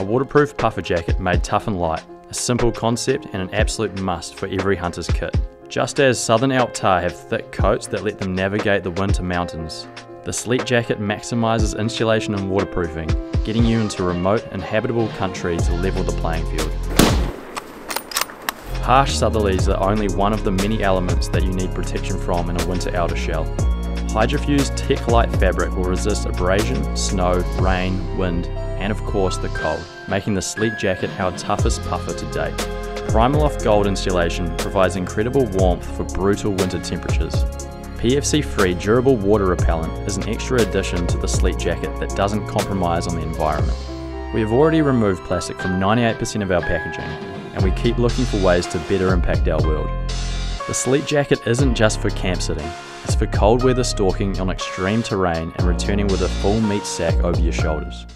A waterproof puffer jacket made tough and light, a simple concept and an absolute must for every hunter's kit. Just as Southern Alps Tahr have thick coats that let them navigate the winter mountains, the Sleet Jacket maximises insulation and waterproofing, getting you into remote, inhabitable country to level the playing field. Harsh southerlies are only one of the many elements that you need protection from in a winter outer shell. Hydrafuse Techlite fabric will resist abrasion, snow, rain, wind, and of course the cold, making the Sleet Jacket our toughest puffer to date. Primaloft Gold insulation provides incredible warmth for brutal winter temperatures. PFC-free durable water repellent is an extra addition to the Sleet Jacket that doesn't compromise on the environment. We have already removed plastic from 98% of our packaging, and we keep looking for ways to better impact our world. The Sleet Jacket isn't just for camp sitting, it's for cold weather stalking on extreme terrain and returning with a full meat sack over your shoulders.